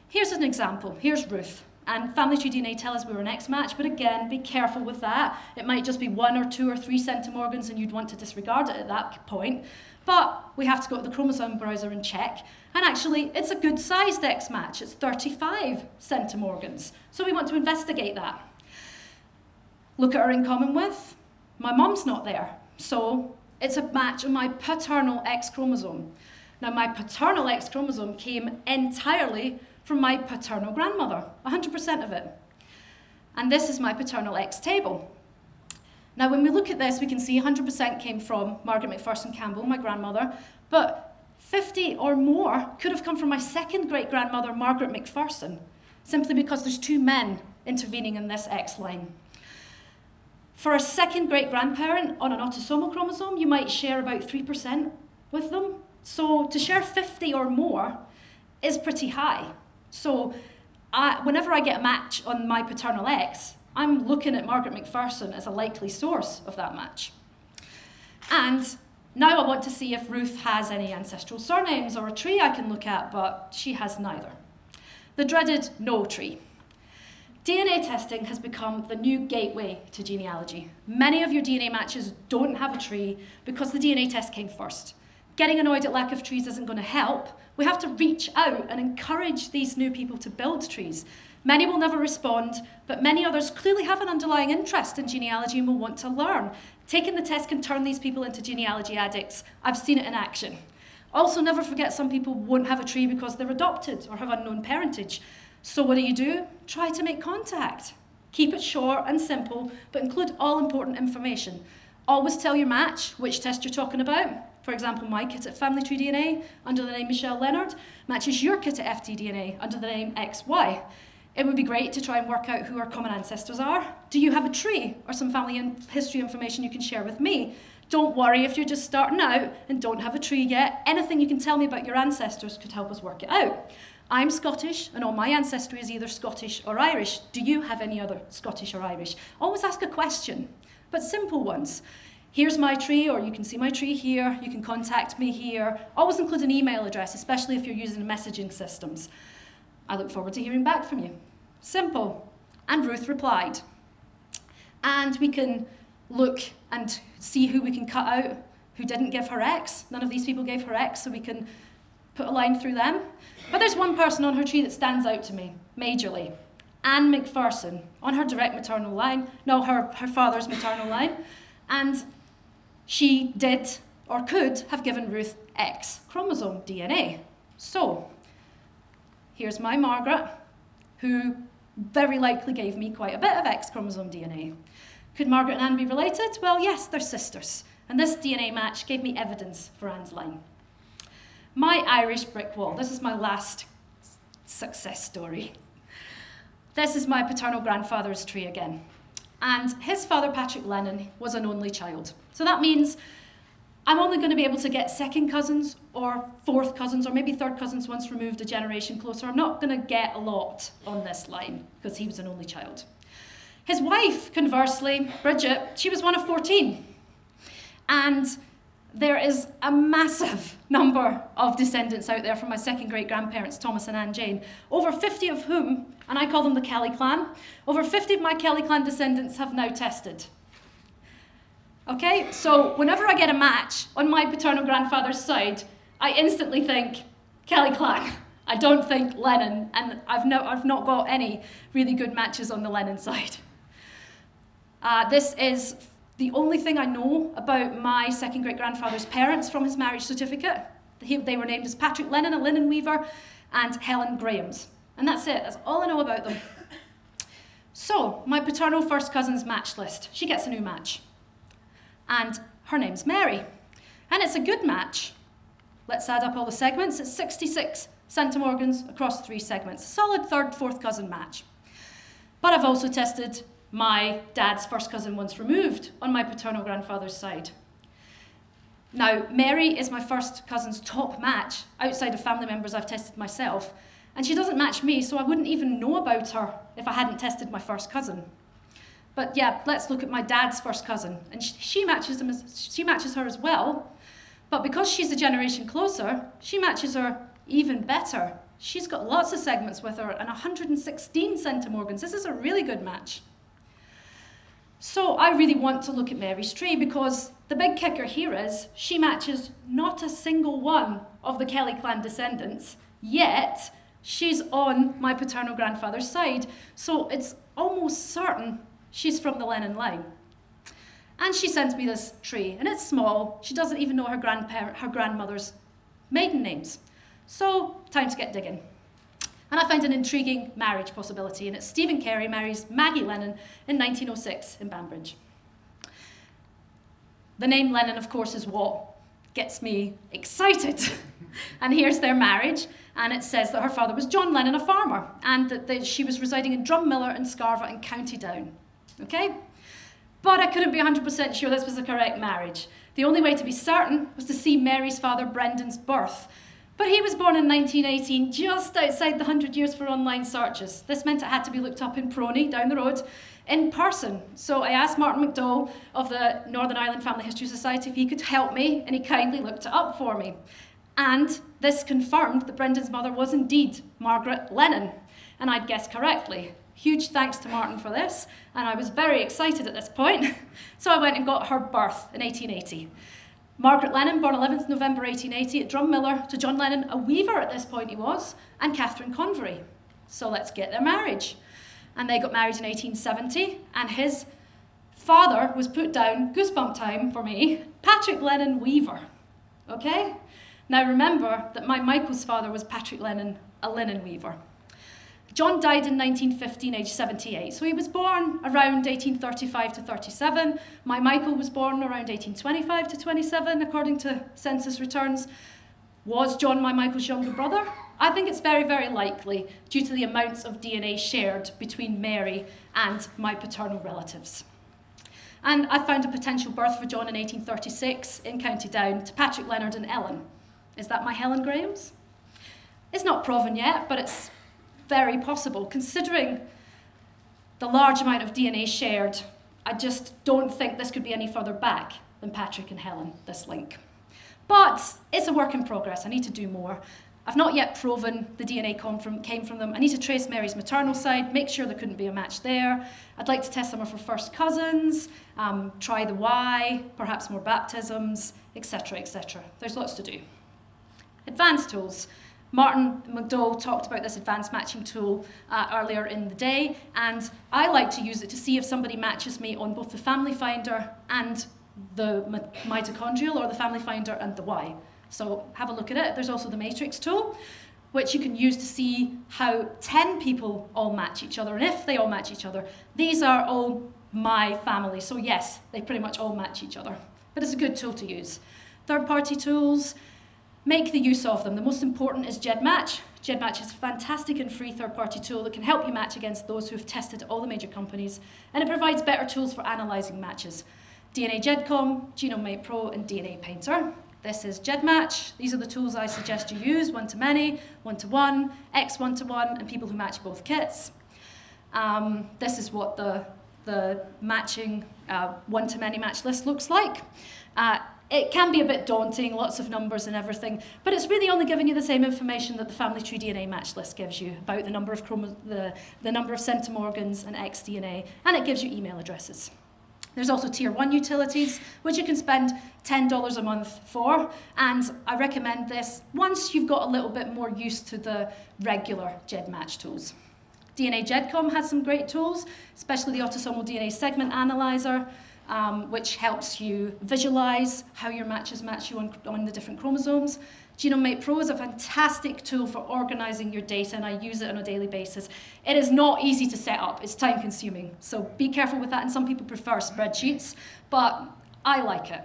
Here's an example. Here's Ruth. And family tree DNA tell us we were an X match, but again, be careful with that. It might just be one or two or three centimorgans and you'd want to disregard it at that point. But we have to go to the chromosome browser and check. And actually, it's a good sized X match. It's 35 centimorgans. So we want to investigate that. Look at her in common with. My mum's not there. So it's a match on my paternal X chromosome. Now, my paternal X chromosome came entirely from my paternal grandmother, 100% of it. And this is my paternal X table. Now, when we look at this, we can see 100% came from Margaret McPherson Campbell, my grandmother, but 50 or more could have come from my second great grandmother, Margaret McPherson, simply because there's two men intervening in this X line. For a second great grandparent on an autosomal chromosome, you might share about 3% with them. So to share 50 or more is pretty high. So I, whenever I get a match on my paternal X, I'm looking at Margaret McPherson as a likely source of that match. And now I want to see if Ruth has any ancestral surnames or a tree I can look at, but she has neither. The dreaded no tree. DNA testing has become the new gateway to genealogy. Many of your DNA matches don't have a tree because the DNA test came first. Getting annoyed at lack of trees isn't going to help. We have to reach out and encourage these new people to build trees. Many will never respond, but many others clearly have an underlying interest in genealogy and will want to learn. Taking the test can turn these people into genealogy addicts. I've seen it in action. Also, never forget some people won't have a tree because they're adopted or have unknown parentage. So, what do you do? Try to make contact. Keep it short and simple, but include all important information. Always tell your match which test you're talking about. For example, my kit at Family Tree DNA under the name Michelle Leonard matches your kit at FTDNA under the name XY. It would be great to try and work out who our common ancestors are. Do you have a tree or some family history information you can share with me? Don't worry if you're just starting out and don't have a tree yet. Anything you can tell me about your ancestors could help us work it out. I'm Scottish, and all my ancestry is either Scottish or Irish. Do you have any other Scottish or Irish? Always ask a question, but simple ones here's my tree, or you can see my tree here, you can contact me here. Always include an email address, especially if you're using messaging systems. I look forward to hearing back from you. Simple. And Ruth replied. And we can look and see who we can cut out who didn't give her X. None of these people gave her X, so we can put a line through them. But there's one person on her tree that stands out to me, majorly. Anne McPherson, on her direct maternal line, no, her, her father's maternal line. And she did or could have given Ruth X chromosome DNA. So, here's my Margaret, who very likely gave me quite a bit of X chromosome DNA. Could Margaret and Anne be related? Well, yes, they're sisters. And this DNA match gave me evidence for Anne's line. My Irish brick wall. This is my last success story. This is my paternal grandfather's tree again. And his father, Patrick Lennon, was an only child. So that means I'm only going to be able to get second cousins or fourth cousins or maybe third cousins once removed a generation closer. I'm not going to get a lot on this line because he was an only child. His wife, conversely, Bridget, she was one of 14. And there is a massive number of descendants out there from my second great grandparents, Thomas and Anne Jane, over 50 of whom, and I call them the Kelly clan, over 50 of my Kelly clan descendants have now tested. Okay, so whenever I get a match on my paternal grandfather's side, I instantly think Kelly clan. I don't think Lennon, and I've, no, I've not got any really good matches on the Lennon side. Uh, this is the only thing I know about my second great grandfather's parents from his marriage certificate. He, they were named as Patrick Lennon, a linen weaver, and Helen Grahams. And that's it, that's all I know about them. So, my paternal first cousin's match list. She gets a new match. And her name's Mary. And it's a good match. Let's add up all the segments. It's 66 centimorgans across three segments. A solid third, fourth cousin match. But I've also tested my dad's first cousin once removed on my paternal grandfather's side. Now, Mary is my first cousin's top match outside of family members I've tested myself, and she doesn't match me, so I wouldn't even know about her if I hadn't tested my first cousin. But yeah, let's look at my dad's first cousin, and she matches him as, she matches her as well. But because she's a generation closer, she matches her even better. She's got lots of segments with her and 116 centimorgans. This is a really good match. So I really want to look at Mary's tree because the big kicker here is she matches not a single one of the Kelly clan descendants, yet she's on my paternal grandfather's side. So it's almost certain she's from the Lennon line. And she sends me this tree, and it's small. She doesn't even know her grandparent, her grandmother's maiden names. So time to get digging. And I found an intriguing marriage possibility, and it's Stephen Carey marries Maggie Lennon in 1906 in Banbridge. The name Lennon, of course, is what gets me excited. and here's their marriage, and it says that her father was John Lennon, a farmer, and that, that she was residing in Drummiller in Scarva in County Down. Okay? But I couldn't be 100% sure this was the correct marriage. The only way to be certain was to see Mary's father Brendan's birth, but he was born in 1918, just outside the 100 years for online searches. This meant it had to be looked up in PRONI, down the road, in person. So I asked Martin McDowell of the Northern Ireland Family History Society if he could help me, and he kindly looked it up for me. And this confirmed that Brendan's mother was indeed Margaret Lennon, and I'd guessed correctly. Huge thanks to Martin for this, and I was very excited at this point. so I went and got her birth in 1880. Margaret Lennon, born 11th November 1880 at Drummiller, to John Lennon, a weaver at this point he was, and Catherine Convery. So let's get their marriage. And they got married in 1870, and his father was put down, goosebump time for me, Patrick Lennon Weaver. Okay? Now remember that my Michael's father was Patrick Lennon, a linen weaver. John died in 1915, aged 78. So he was born around 1835 to 37. My Michael was born around 1825 to 27, according to census returns. Was John my Michael's younger brother? I think it's very, very likely due to the amounts of DNA shared between Mary and my paternal relatives. And I found a potential birth for John in 1836 in County Down to Patrick Leonard and Ellen. Is that my Helen Grahams? It's not proven yet, but it's very possible. Considering the large amount of DNA shared, I just don't think this could be any further back than Patrick and Helen, this link. But it's a work in progress. I need to do more. I've not yet proven the DNA from, came from them. I need to trace Mary's maternal side, make sure there couldn't be a match there. I'd like to test some of her first cousins, um, try the Y, perhaps more baptisms, etc., etc. There's lots to do. Advanced tools. Martin McDowell talked about this advanced matching tool uh, earlier in the day, and I like to use it to see if somebody matches me on both the family finder and the mitochondrial, or the family finder and the Y. So have a look at it. There's also the matrix tool, which you can use to see how 10 people all match each other, and if they all match each other. These are all my family, so yes, they pretty much all match each other. But it's a good tool to use. Third-party tools, Make the use of them. The most important is GEDmatch. GEDmatch is a fantastic and free third-party tool that can help you match against those who have tested all the major companies, and it provides better tools for analysing matches. DNA GEDCOM, Genome Mate Pro, and DNA Painter. This is GEDmatch. These are the tools I suggest you use, one-to-many, one-to-one, X one-to-one, and people who match both kits. Um, this is what the, the matching uh, one-to-many match list looks like. Uh, it can be a bit daunting, lots of numbers and everything, but it's really only giving you the same information that the family tree DNA match list gives you about the number of the, the number of centimorgans and xDNA, and it gives you email addresses. There's also tier one utilities, which you can spend $10 a month for. And I recommend this once you've got a little bit more used to the regular GEDmatch tools. DNA GEDCOM has some great tools, especially the autosomal DNA segment analyzer, um, which helps you visualize how your matches match you on, on the different chromosomes. GenomeMate Pro is a fantastic tool for organizing your data, and I use it on a daily basis. It is not easy to set up, it's time consuming. So be careful with that, and some people prefer spreadsheets, but I like it.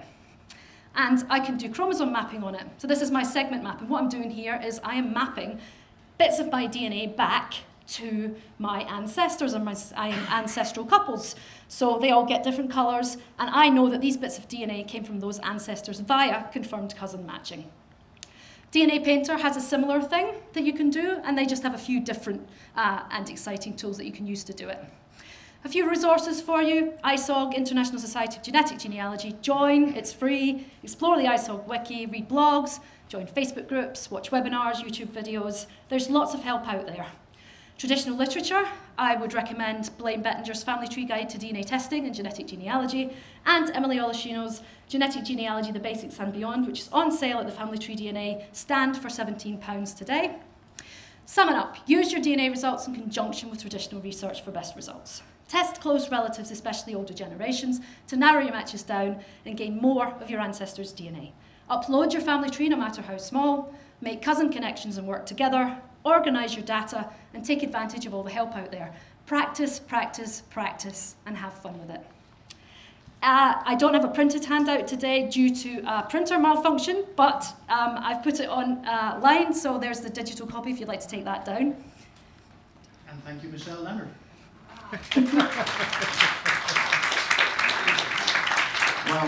And I can do chromosome mapping on it. So this is my segment map and What I'm doing here is I am mapping bits of my DNA back to my ancestors and my ancestral couples. So they all get different colours, and I know that these bits of DNA came from those ancestors via confirmed cousin matching. DNA Painter has a similar thing that you can do, and they just have a few different uh, and exciting tools that you can use to do it. A few resources for you. ISOGG, International Society of Genetic Genealogy. Join, it's free. Explore the ISOGG wiki, read blogs, join Facebook groups, watch webinars, YouTube videos. There's lots of help out there. Traditional literature, I would recommend Blaine Bettinger's Family Tree Guide to DNA Testing and Genetic Genealogy, and Emily Aulicino's Genetic Genealogy, The Basics and Beyond, which is on sale at the Family Tree DNA stand for £17 today. Summing up, use your DNA results in conjunction with traditional research for best results. Test close relatives, especially older generations, to narrow your matches down and gain more of your ancestors' DNA. Upload your family tree, no matter how small, make cousin connections and work together, organise your data, and take advantage of all the help out there. Practice, practice, practice, and have fun with it. Uh, I don't have a printed handout today due to a printer malfunction, but um, I've put it on uh, line, so there's the digital copy if you'd like to take that down. And thank you, Michelle Leonard. Wow,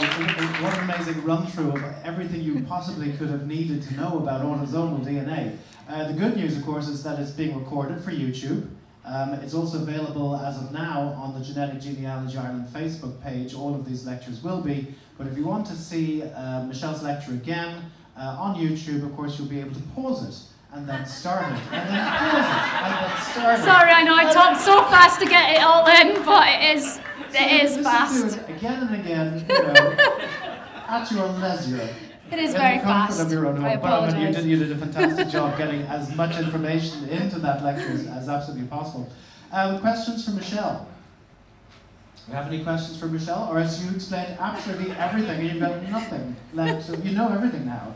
what an amazing run through of everything you possibly could have needed to know about autosomal DNA. Uh, the good news, of course, is that it's being recorded for YouTube. Um, it's also available as of now on the Genetic Genealogy Ireland Facebook page. All of these lectures will be. But if you want to see uh, Michelle's lecture again uh, on YouTube, of course, you'll be able to pause it and then start it, and then pause it, and then start it. Sorry, I know I talked so fast to get it all in, but it is, it is fast. It again and again, you know, at your leisure. It is very fast. Of your own home. I but I mean, you did, you did a fantastic job getting as much information into that lecture as, as absolutely possible. Um, questions for Michelle? Do you have any questions for Michelle? Or has you explained absolutely everything and you've got nothing left? So you know everything now.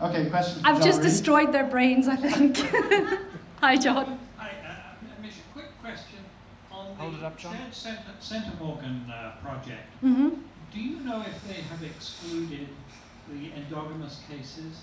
Okay, questions for I've John just Reid? destroyed their brains, I think. Hi, John. Hi, uh, Mish, a quick question on Hold it up, John. Shared Cent- Centimorgan uh, project. hmm Do you know if they have excluded the endogamous cases?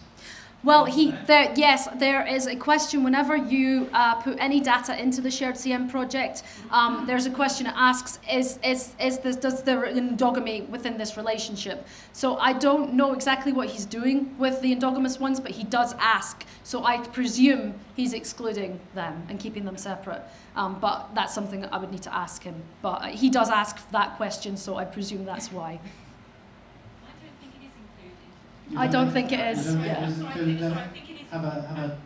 Well, he, there, yes, there is a question whenever you uh, put any data into the shared CM project. Um, there's a question that asks: Is is is this does there endogamy within this relationship? So I don't know exactly what he's doing with the endogamous ones, but he does ask. So I presume he's excluding them and keeping them separate. Um, but that's something that I would need to ask him. But he does ask that question, so I presume that's why. I don't think it is included. You I don't think it you is, don't think yeah. it is So I think, so I think it is. Have a, have a,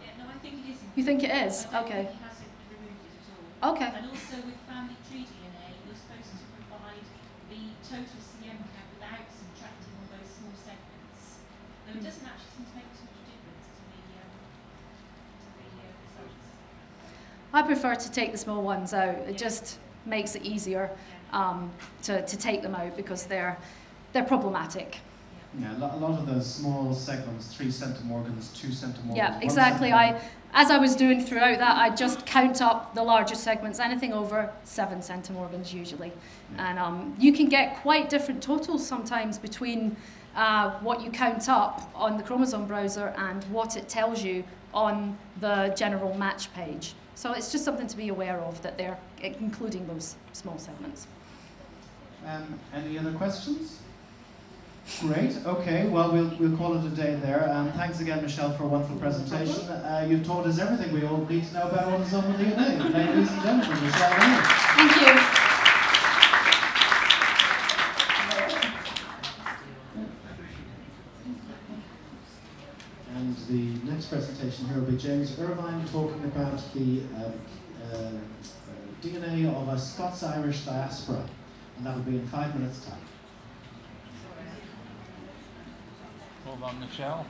Yeah, no, I think it is. You think it is? Okay. think he hasn't removed it at all. Okay. And also with family tree DNA, you're supposed to provide the total CM count without subtracting all those small segments. Though it doesn't actually seem to make too much difference to the, um, to the uh, results. I prefer to take the small ones out. It just makes it easier um, to, to take them out because they're they're problematic. Yeah, a lot, of those small segments, three centimorgans, two centimorgans. Yeah, exactly. I as I was doing throughout that, I just count up the larger segments. Anything over seven centimorgans usually, and um, you can get quite different totals sometimes between. Uh, what you count up on the chromosome browser and what it tells you on the general match page. So it's just something to be aware of that they're including those small segments. Um, any other questions? Great, okay, well, we'll, we'll call it a day there. Um, thanks again, Michelle, for a wonderful presentation. Uh, you've taught us everything we all need to know about what is on with DNA. Ladies and gentlemen, Michelle Thank you. And the next presentation here will be James Irvine talking about the uh, uh, uh DNA of a Scots-Irish diaspora. And that will be in five minutes' time. Hold on, Michelle.